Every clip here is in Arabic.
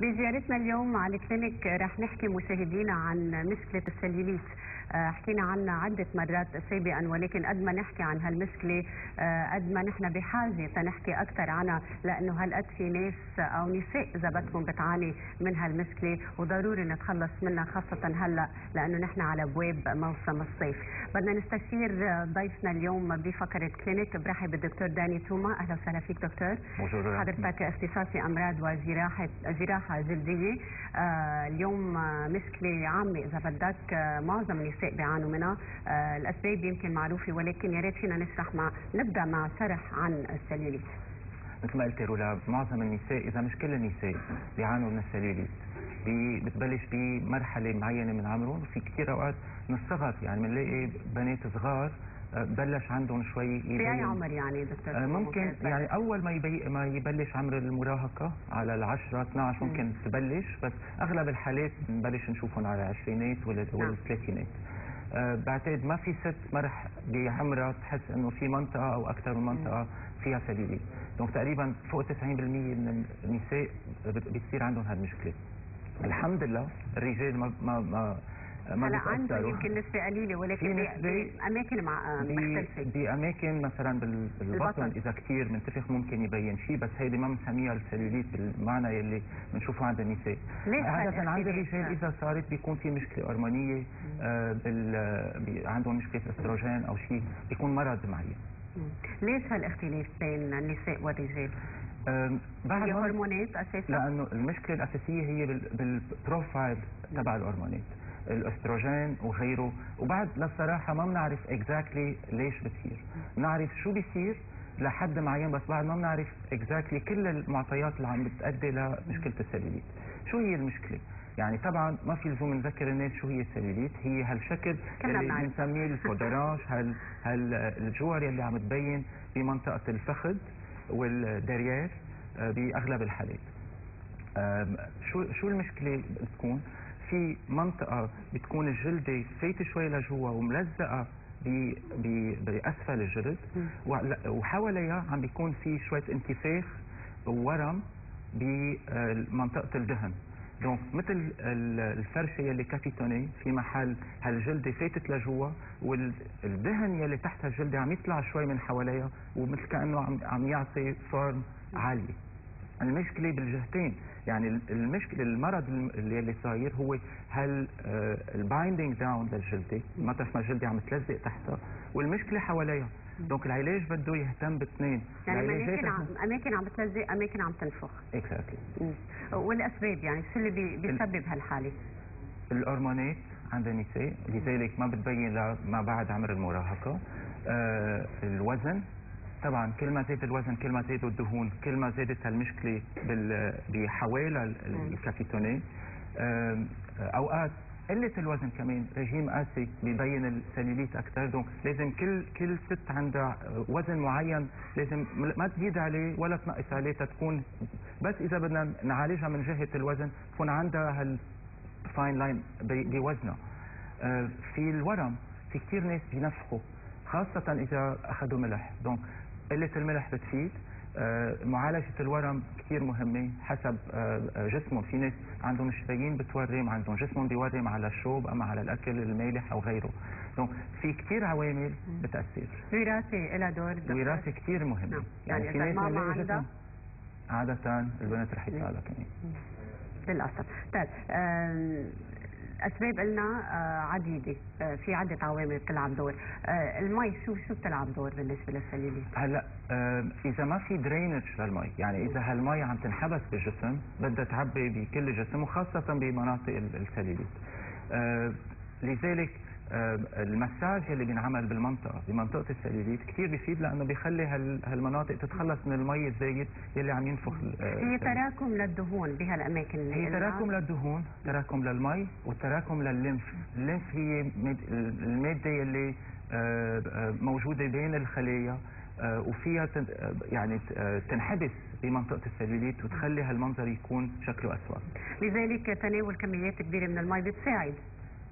بزيارتنا اليوم على الكلينيك رح نحكي مشاهدينا عن مشكلة السليليت حكينا عنها عدة مرات سابقا ولكن قد ما نحكي عن هالمشكلة آه، قد ما نحن بحاجة تنحكي أكثر عنها لأنه هالقد في ناس أو نساء إذا بدكم بتعاني من هالمشكلة وضروري نتخلص منها خاصة هلأ لأنه نحن على أبواب موسم الصيف. بدنا نستشير ضيفنا اليوم بفقرة كلينيك. برحب بالدكتور داني توما. أهلا وسهلا فيك دكتور. حضرتك اختصاصي أمراض وجراحة جراحة جلدية. آه، اليوم مشكلة عامة إذا بدك معظم النساء بيعانوا منها. آه، الأسباب يمكن معروفة ولكن يا ريت فينا نشرح مع نبدأ مع شرح عن السليوليت مثل ما قلت رولا معظم النساء إذا مش كل النساء بيعانوا من السليوليت بتبلش بمرحلة معينة من عمرهم في كثير أوقات من الصغر يعني بنلاقي بنات صغار بلش عندهم شوي في أي عمر يعني دكتور؟ آه، ممكن يعني أول ما يبي ما يبلش عمر المراهقة على ال 10 12 ممكن تبلش بس أغلب الحالات بنبلش نشوفهم على العشرينات ولا نعم. الثلاثينات أه بعتقد ما في ست مرح بعمرها تحس إنه في منطقة أو أكثر من منطقة فيها سليلي دونك تقريبا فوق 90% من النساء بتصير عندهم هالمشكله الحمد لله الرجال ما ما ما ما هلا عندهم يمكن نسبة قليلة ولكن بأماكن مع مختلفة بأماكن مثلا بالبطن إذا كثير منتفخ ممكن يبين شيء بس هيدي ما بنسميها السلوليت بالمعنى يلي بنشوفه عند النساء. عادة عند الرجال إذا صارت بيكون في مشكلة هرمونية آه بال عندهم مشكلة استروجين أو شيء بيكون مرض معين. ليش هالاختلاف بين النساء والرجال؟ بعد هرمونات أساسا؟ لأنه المشكلة الأساسية هي بال profile تبع الهرمونات. الأستروجين وغيره. وبعد للصراحة ما بنعرف exactly ليش بتصير. بنعرف شو بيصير لحد معين بس بعد ما بنعرف exactly كل المعطيات اللي عم بتؤدي لمشكلة السليليت. شو هي المشكلة؟ يعني طبعا ما في لزوم نذكر الناس شو هي السليليت. هي هالشكل اللي بنسميه ال peau d'orange هال هالجور اللي عم تبين في منطقة الفخذ وال derrière آه، بأغلب الحالات. شو شو المشكلة بتكون؟ في منطقة بتكون الجلدة فايتة شوي لجوا وملزقة بأسفل الجلد. وحواليها عم بيكون في شوية انتفاخ وورم بمنطقة الدهن. donc مثل الفرشة يلي capitonnée في محل هالجلدة فاتت لجوا والدهن يلي تحت هالجلده عم يطلع شوي من حواليها ومثل كأنه عم عم يعطي forme عالية. المشكلة بالجهتين. يعني المشكلة المرض اللي, اللي صاير هو هال binding down للجلدة مطرح ما الجلدة عم تلزق تحتها والمشكلة حواليها. donc العلاج بده يهتم باثنين. يعني أماكن عم أماكن عم بتلزق أماكن عم تنفخ. exactly والأسباب يعني شو اللي بي بيسبب هالحالة؟ الهرمونات عند النساء لذلك ما بتبين ما بعد عمر المراهقة. آه الوزن. طبعا كل ما زاد الوزن كل ما زادوا الدهون كل ما زادت هالمشكله بحوالي ال capitonnée. أوقات قلة الوزن كمان رجيم قاسي بيبين السليليت أكثر donc لازم كل كل ست عندها وزن معين لازم ما تزيد عليه ولا تنقص عليه تكون بس إذا بدنا نعالجها من جهة الوزن تكون عندها هال fine line بوزنها. آه، في الورم في كثير ناس بينفخوا خاصة إذا أخذوا ملح. donc قلة الملح بتفيد. آه، معالجة الورم كثير مهمة حسب آه، آه، جسمهم في ناس عندهم شرايين بتورم عندهم جسمهم بيورم على الشوب أما على الأكل المالح أو غيره. donc في كثير عوامل بتأثر وراثة لها دور وراثة كثير مهمة. نعم. يعني, يعني في ناس ما عندها؟ عادة البنات رح يطلع كمان للأسف. طيب أسباب لنا آه، عديدة آه، في عدة عوامل بتلعب دور. آه، المي شو شو بتلعب دور بالنسبة للسليليت هلأ إذا ما في drainage للمي يعني إذا هالمي عم تنحبس بالجسم بدها تعبي بكل الجسم وخاصة بمناطق السليليت لذلك المساج اللي بينعمل بالمنطقة بمنطقه السليليت. كثير بيفيد لأنه بيخلي هالمناطق تتخلص من المي الزايد يلي عم ينفخ آه، هي تراكم للدهون بهالأماكن هي تراكم للدهون تراكم للمي والتراكم لل lymph. ال lymph هي المادة يلي آه، موجودة بين الخلايا وفيها يعني تنحبس بمنطقة السلوليت وتخلي هالمنظر يكون شكله أسوأ لذلك تناول كميات كبيرة من المي بتساعد.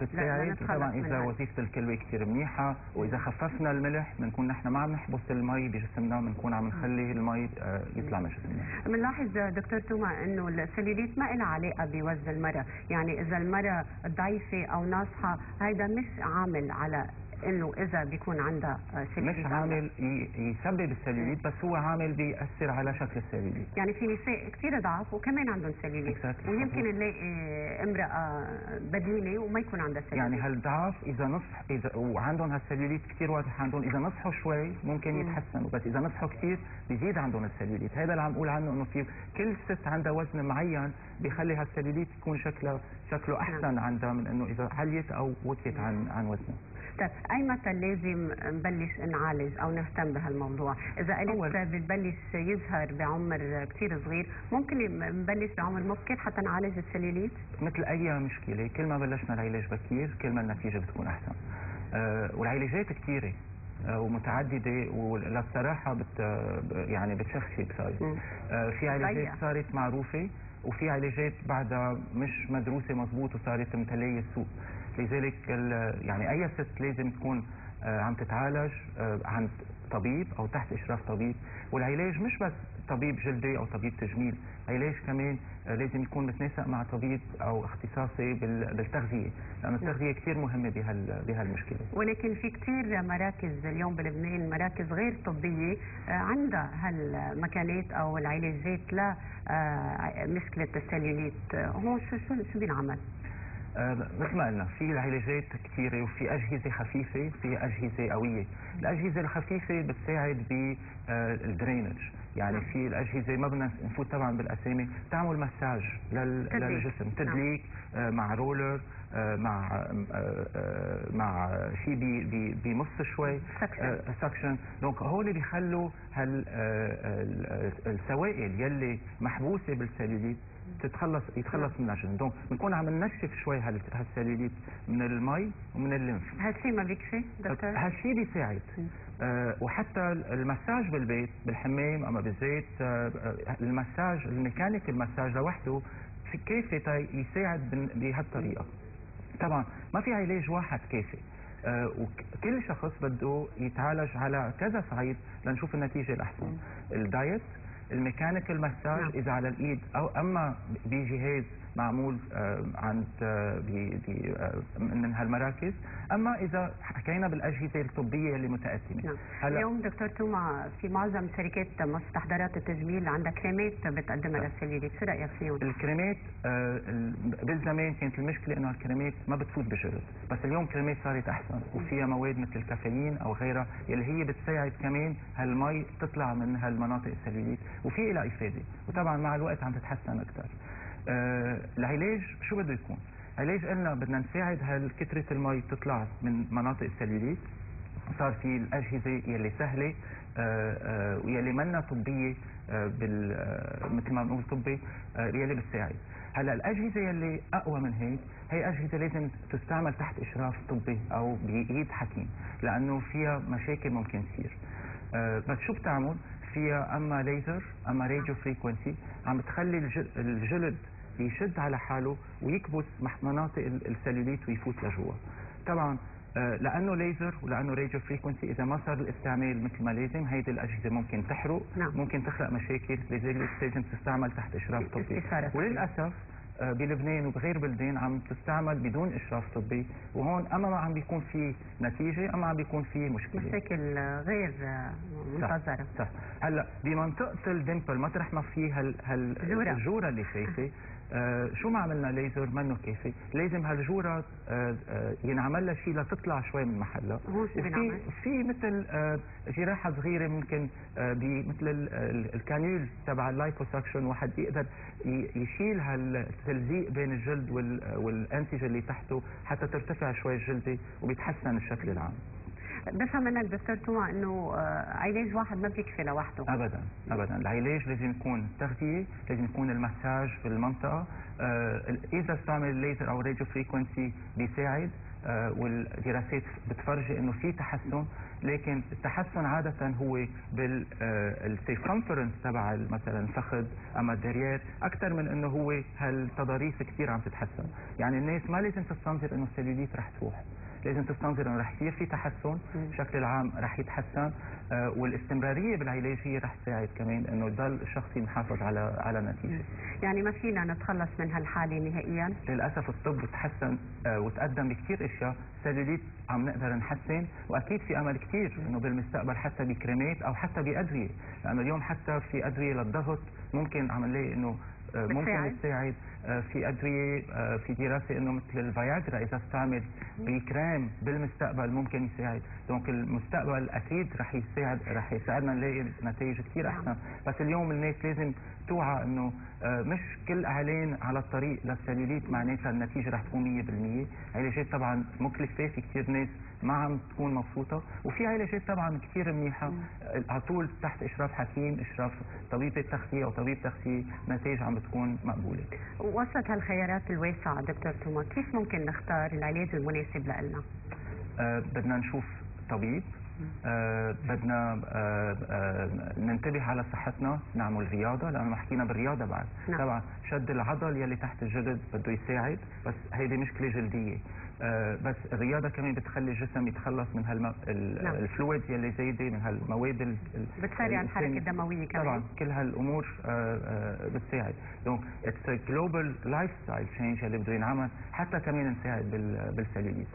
بتساعد طبعا. إذا وظيفة الكلوة كثير منيحة وإذا خففنا الملح بنكون نحن ما عم نحبس المي بجسمنا بنكون عم نخلي المي آه، يطلع من جسمنا. بنلاحظ دكتور توما إنه السليوليت ما لها علاقة بوزن المرأة، يعني إذا المرأة ضعيفة أو ناصحة هيدا مش عامل على إنه إذا بيكون عندها سليوليت مش. عامل يسبب السليوليت بس هو عامل بيأثر على شكل السليوليت يعني في نساء كثير ضعاف وكمان عندهم Exactly. ويمكن نلاقي امرأة بدينه وما يكون عندها سليوليت يعني هالضعف إذا نصح اذا وعندهم هالسليوليت كثير واضح عندهم. إذا نصحوا شوي ممكن مم. يتحسنوا بس إذا نصحوا كثير بيزيد عندهم السليوليت هذا اللي عم أقول عنه إنه في كل ست عندها وزن معين بيخلي هالسليوليت يكون شكله شكله أحسن عندها من إنه إذا عليت أو وطيت عن عن وزنها. طيب أي متى لازم نبلش نعالج أو نهتم بهالموضوع؟ إذا قلت بتبلش يظهر بعمر كثير صغير ممكن نبلش بعمر مبكر حتى نعالج السليوليت مثل أي مشكلة كل ما بلشنا العلاج بكير كل ما النتيجة بتكون أحسن. آه والعلاجات كثيره آه ومتعددة وللصراحه بت يعني بتشخشب صارت مم. آه في علاجات. صارت معروفة وفي علاجات بعدها مش مدروسة مضبوط وصارت متلية السوق. لذلك يعني أي ست لازم تكون آه عم تتعالج آه عند طبيب أو تحت إشراف طبيب. والعلاج مش بس طبيب جلدي أو طبيب تجميل علاج كمان آه، لازم يكون متناسق مع طبيب أو اختصاصي بال- بالتغذية لأنه التغذية كثير مهمة بهال بهالمشكلة. ولكن في كثير مراكز اليوم بلبنان مراكز غير طبية آه، عندها هالماكينات أو العلاجات لمشكلة السليوليت هون شو شو بينعمل؟ آه، مثل ما قلنا في العلاجات كثيرة وفي أجهزة خفيفة في أجهزة قوية. الأجهزة الخفيفة بتساعد بال drainage يعني في الأجهزة ما بدنا نفوت طبعا بالأسامي. تعمل مساج لل-. للجسم. نعم. تدليك آه، مع roller آه، مع آه، آه، مع شيء بيمص شوي. suction. donc هول بيخلوا هال آه، ال- السوائل يلي محبوسة بالسليوليت تتخلص يتخلص منها الجسم donc بنكون عم ننشف شوي هال- هالسليوليت من المي ومن ال lymph. هالشيء ما بيكفي دكتور؟ هالشيء بيساعد. آه وحتى المساج بالبيت بالحمام أما بالزيت آه آه، المساج الميكانيك المساج لوحده في كافي يساعد بهالطريقة. طبعا ما في علاج واحد كافي. آه وكل شخص بده يتعالج على كذا صعيد لنشوف النتيجة الأحسن. ال diet ال mechanical massage نعم. إذا على الإيد أو أما بجهاز معمول آه، عند آه، آه، من هالمراكز أما إذا حكينا بالأجهزة الطبية اللي متقدمة نعم. هلا اليوم دكتور توما في معظم شركات مستحضرات التجميل عندها كريمات بتقدمها نعم. للسليوليت شو رأيك فيهم؟ الكريمات ال- بالزمان كانت المشكلة إنه الكريمات ما بتفوت بجلد بس اليوم الكريمات صارت أحسن وفيها مواد مثل الكافيين أو غيرها يلي هي بتساعد كمان هالمي تطلع من هالمناطق السليوليت وفي لها إفادة وطبعا مع الوقت عم تتحسن أكثر العلاج شو بده يكون؟ علاج قلنا بدنا نساعد هالكترة المي تطلع من مناطق السليوليت صار في الأجهزة يلي سهلة آه، آه، ويلي منا طبية آه، بال آه، مثل ما بنقول طبي آه، يلي بتساعد. هلا الأجهزة يلي أقوى من هيك هي أجهزة لازم تستعمل تحت إشراف طبي أو بإيد حكيم لأنه فيها مشاكل ممكن تصير. آه، بس شو بتعمل؟ فيها أما ليزر أما radio frequency عم بتخلي الج- الجلد يشد على حاله ويكبس مناطق ال- السلوليت ويفوت لجوا طبعا آه، لأنه ليزر ولأنه radio frequency إذا ما صار الاستعمال مثل ما لازم هيدي الأجهزة ممكن تحرق نعم. ممكن تخلق مشاكل لذلك لازم تستعمل تحت إشراف طبي. وللأسف آه، بلبنان وبغير بلدان عم تستعمل بدون إشراف طبي وهون أما ما عم بيكون في نتيجة أما عم بيكون في مشكلة مشاكل غير منتظرة صح هلأ بمنطقة ال dimple مطرح ما في هال. الجوره اللي شايفة آه شو ما عملنا ليزر؟ منه كافي. لازم هالجورة آه آه ينعمل لها شيء لتطلع شوي من محلها. وفي؟ في مثل جراحة صغيرة ممكن بمثل ال- ال- ال canule تبع ال liposuction واحد يقدر يشيل هالتلزيق بين الجلد وال- والانسجه اللي تحته حتى ترتفع شوي الجلدة وبيتحسن الشكل العام. بفهم منك دكتور توما إنه آه، علاج واحد ما بيكفي لوحده. ابدا ابدا. العلاج لازم يكون تغذية لازم يكون المساج في المنطقة. آه إذا استعمل الليزر أو radio frequency بيساعد آه، والدراسات بتفرجي إنه في تحسن. لكن التحسن عادة هو بالسيركمفرنس تبع مثلا الفخذ اما الدريات أكثر من إنه هو هالتضاريس كثير عم تتحسن. يعني الناس ما لازم تستنظر إنه السلوليت رح تروح. لازم تستنظر انه رح يصير في تحسن بشكل عام رح يتحسن آه، والاستمرارية بالعلاج هي رح تساعد كمان إنه يضل الشخص محافظ على على نتيجة. يعني ما فينا نتخلص من هالحالة نهائيا؟ للأسف الطب تحسن آه، وتقدم بكثير أشياء سلوليت عم نقدر نحسن وأكيد في أمل كثير إنه بالمستقبل حتى بكريمات أو حتى بأدوية. لأنه اليوم حتى في أدوية للضغط ممكن عم نلاقي إنه ممكن. تساعد آه، في أدوية آه، في دراسة إنه مثل الفياجرا إذا استعمل بكريم بالمستقبل ممكن يساعد دونك المستقبل أكيد رح يساعد رح يساعدنا نلاقي نتائج كثير نعم. أحسن بس اليوم الناس لازم توعى إنه آه، مش كل إعلان على الطريق للسلوليت معناتها النتيجة رح تكون 100% علاجات طبعا مكلفة في كثير ناس ما عم تكون مبسوطة. وفي علاجات طبعا كثير منيحة. على طول تحت إشراف حكيم إشراف طبيب التغذيه أو طبيب تغذيه نتائج عم بتكون مقبولة. وسط هالخيارات الواسعة دكتور توما كيف ممكن نختار العلاج المناسب لنا؟ آه، بدنا نشوف طبيب. آه، بدنا آه، آه، ننتبه على صحتنا نعمل رياضة لأنه ما حكينا بالرياضة بعد. نعم. طبعا شد العضل يلي تحت الجلد بده يساعد بس هيدي مشكلة جلدية. بس الرياضة كمان بتخلي الجسم يتخلص من. ال- نعم. ال fluid يلي زايدة من هالمواد ال... ال- بتسرع الحركه الدمويه كمان طبعا كل هالأمور آه، آه، بتساعد donc it's global lifestyle change اللي بده ينعمل حتى كمان نساعد بال- بالسلوليت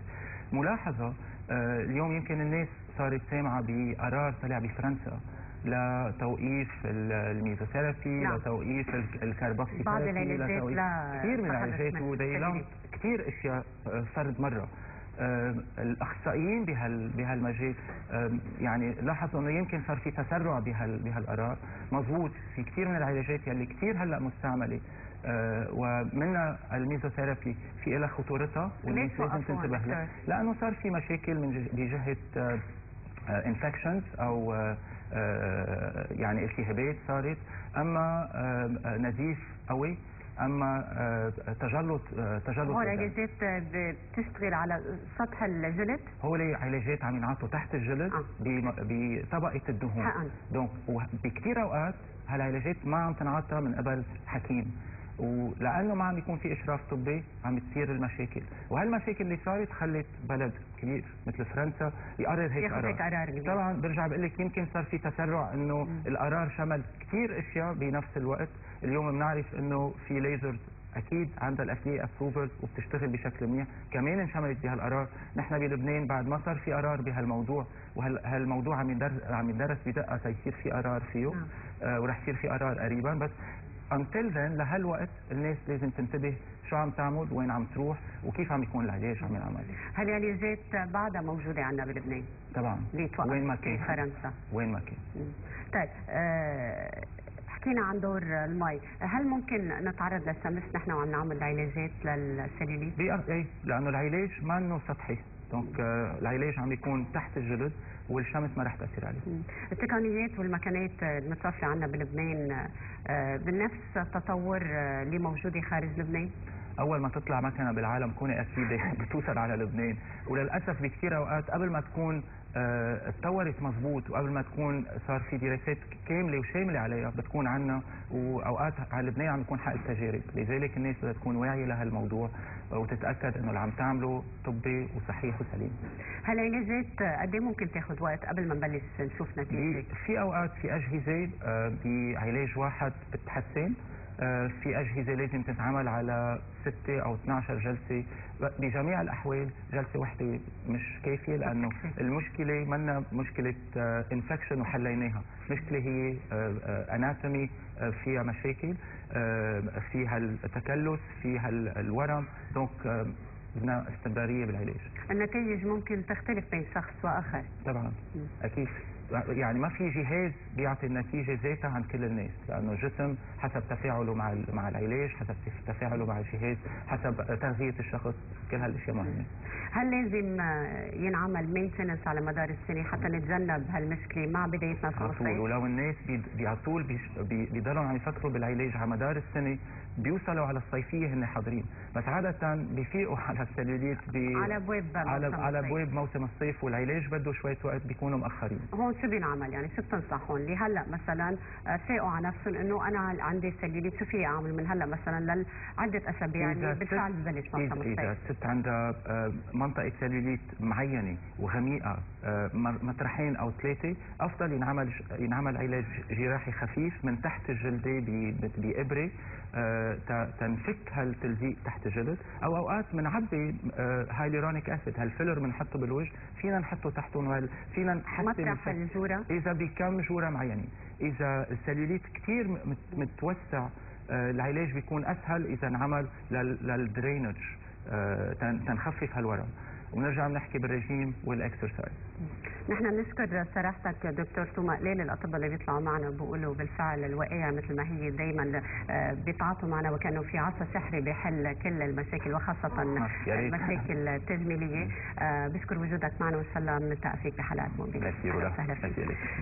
ملاحظة آه، اليوم يمكن الناس صارت سامعة بقرار طلع بفرنسا لتوقيف ال- الميزوثيرابي نعم. لتوقيف ال- ال carboxy بعض العلاجات كثير من العلاجات من ودي السلوليت. كثير أشياء آه، فرد مرة. آه، الأخصائيين بهال بهالمجال آه، يعني لاحظوا إنه يمكن صار في تسرع بهال بهالقرار مضبوط في كثير من العلاجات يلي كثير هلأ مستعملة. آه، ومنها الميزوثيرابي في لها خطورتها والناس ليش؟ لازم وقفوها تنتبه؟ لها. لأنه صار في مشاكل من بجهة infections أو آه، آه، يعني التهابات صارت أما آه، آه، نزيف قوي أما آه، تجلط آه، تجلط هون الدم. علاجات بتشتغل على سطح الجلد هول علاجات عم ينعطوا تحت الجلد آه. بطبقة الدهون. donc بكثير أوقات هالعلاجات ما عم تنعطى من قبل حكيم ولأنه ما عم يكون في إشراف طبي عم تصير المشاكل. وهالمشاكل اللي صارت خلت بلد كبير مثل فرنسا يقرر هيك قرار قرار. طبعا برجع بقول لك يمكن صار في تسرع إنه القرار شمل كثير أشياء بنفس الوقت. اليوم بنعرف إنه في lasers أكيد عندها ال FDA وبتشتغل بشكل منيح. كمان انشملت بهالقرار. نحن بلبنان بعد ما صار في قرار بهالموضوع وهالموضوع عم يندرس عم يندرس بدقة تيصير في قرار فيه. نعم. آه ورح يصير في قرار قريبا. بس until then لهالوقت الناس لازم تنتبه شو عم تعمل وين عم تروح وكيف عم يكون العلاج عم ينعمل هالعلاجات بعدها موجودة عندنا بلبنان. طبعا. وين ما كان. فرنسا. وين ما كان. طيب آه، حكينا عن دور المي. هل ممكن نتعرض للشمس نحن وعم نعمل علاجات للسلوليت بي- إيه لأنه العلاج ما إنه سطحي. donc العلاج عم بيكون تحت الجلد والشمس ما رح تاثر عليه. التقنيات والمكانات المتوفرة عندنا بلبنان بنفس التطور اللي موجودة خارج لبنان أول ما تطلع مكنه بالعالم كوني اكيده بتوصل على لبنان. وللأسف بكثير أوقات قبل ما تكون اتطورت مزبوط وقبل ما تكون صار في دراسات كاملة وشاملة عليها بتكون عنا وأوقات على لبنان عم يكون حق التجارب. لذلك الناس بدها تكون واعية لهالموضوع وتتأكد إنه اللي عم تعمله طبي وصحيح وسليم. هالعلاجات آه، قد إيه ممكن تاخذ وقت قبل ما نبلش نشوف نتيجة؟ بي- في أوقات في أجهزة آه، بعلاج واحد بتحسن آه، في أجهزة لازم تتعمل على 6 أو 12 جلسة. ب- بجميع الأحوال جلسة واحدة مش كافية لأنه بتكفي. المشكلة منا مشكلة infection وحليناها. مشكله هي anatomy فيها مشاكل آه، فيها التكلس فيها ال- الورم. donc آه، بدنا استمرارية بالعلاج. النتائج ممكن تختلف بين شخص وآخر. طبعا. مم. يعني ما في جهاز بيعطي النتيجة ذاتها عن كل الناس لأنه الجسم حسب تفاعله مع مع العلاج حسب تفاعله مع الجهاز حسب تغذية الشخص كل هالأشياء مهمة هل لازم ينعمل maintenance على مدار السنة حتى نتجنب هالمشكلة مع بدايتنا في الصيف؟ ولو الناس على طول بيضلوا عم يفكروا بالعلاج على مدار السنة بيوصلوا على الصيفية هن حاضرين بس عادة بيفيقوا على السلوليت. على ابواب على. ابواب موسم الصيف والعلاج بده شوية وقت بيكونوا مأخرين هون شو بينعمل يعني شو بتنصحهم اللي هلا مثلا آه، فاقوا على نفسهم إنه أنا عندي سليوليت شو في أعمل من هلأ؟ مثلا لعدة أسابيع يعني بالفعل ببلش إذا الصيف الست عندها آه، منطقة سلوليت معينة وغميقة آه، مطرحين أو ثلاثة أفضل ينعمل ينعمل علاج جراحي خفيف من تحت الجلدة ب- بإبرة آه، ت- تنفك هالتلزيق تحت الجلد. أو أوقات بنعبي hyaluronic acid هال filler بنحطه بالوجه فينا نحطه تحتهم فينا نحسن الجوره إذا بكم جوره معينة. إذا السلوليت كثير متوسع آه، العلاج بيكون أسهل إذا انعمل لل- لل drainage آه، تن- تنخفف هالورم. ونرجع بنحكي بالرجيم وال exercise نحن بنشكر صراحتك دكتور توما قليل الأطباء اللي بيطلعوا معنا بيقولوا بالفعل الوقائع مثل ما هي دائما آه، بيتعاطوا معنا وكانه في عصا سحري بيحل كل المشاكل وخاصة ريت. المشاكل التجميليه آه، بشكر وجودك معنا وإن شاء الله بنلتقى فيك بحلقات مقبله أهلا رولا. وسهلا.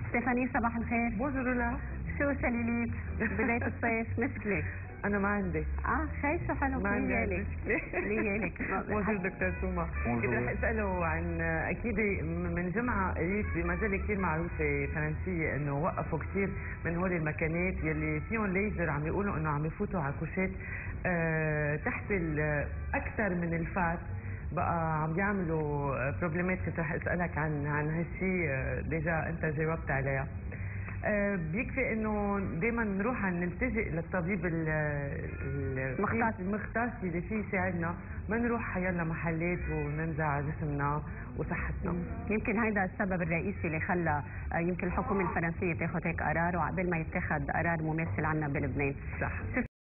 ستيفاني صباح الخير. بونجور شو سليليت بداية الصيف. مشكله أنا ما عندي. آه خي شو حلو. ما عندي ليالك مشكلة. ليالك Bonjour دكتور توما bonjour. إذا رح اساله عن أكيد من جمعه قريت بمجله كثير معروفة فرنسية إنه وقفوا كثير من هول المكانات يلي فيهم ليزر عم يقولوا إنه عم يفوتوا على couche ات آه، تحت ال- أكثر من ال fat. بقى عم يعملوا problème ات كنت رح أسألك عن عن هالشيء آه، déjà أنت جاوبت عليها. آه، بيكفي إنه دائما نروح نلتجئ للطبيب ال- ال- المختص. المختص اللي فيه يساعدنا. ما نروح حيلا محلات وننزع جسمنا وصحتنا. يمكن هذا السبب الرئيسي اللي خلى آه، يمكن الحكومة الفرنسية تاخذ هيك قرار وعقبال ما يتخذ قرار مماثل عنا بلبنان. صح.